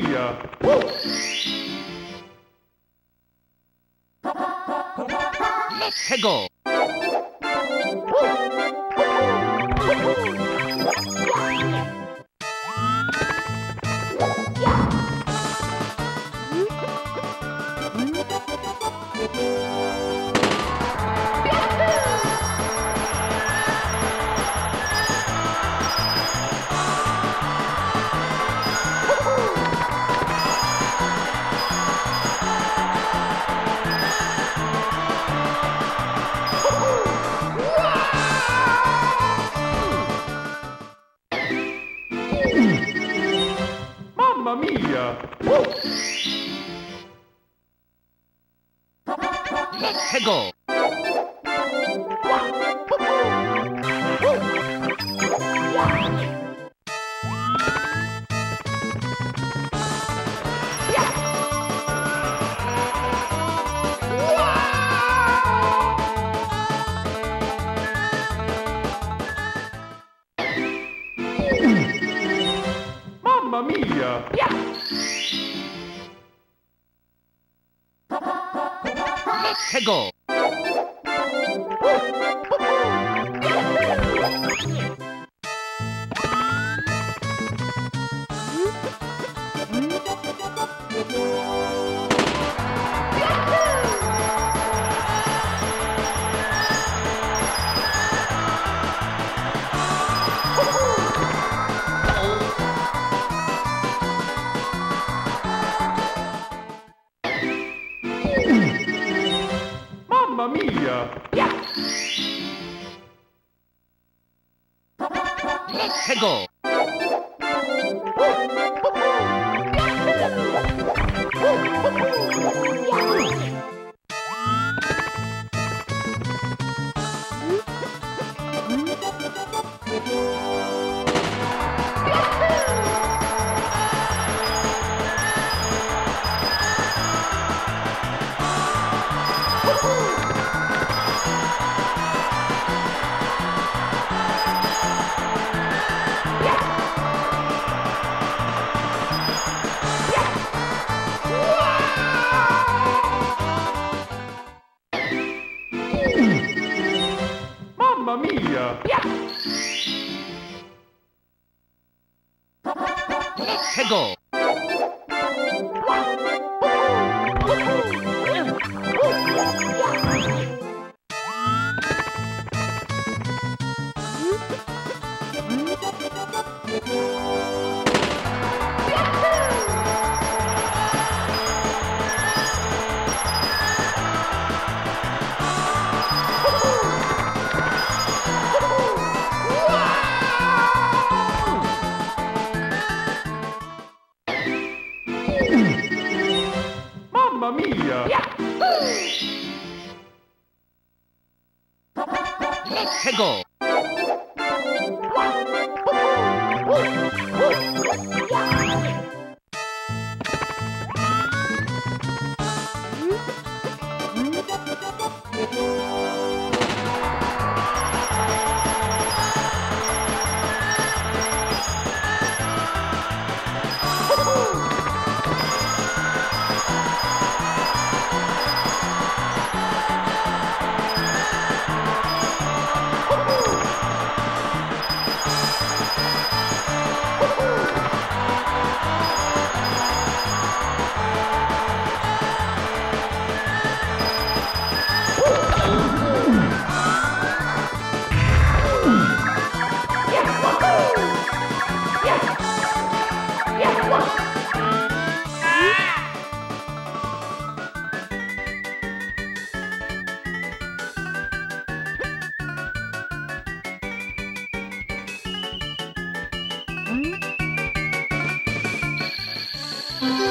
Mia! Let's go! Mamma mia! Let's go! Mamma mia! Let's go! Mamma mia! Let's go! Mamma mia! Let's go! Mm. Mamma mia! Let's go! Bye.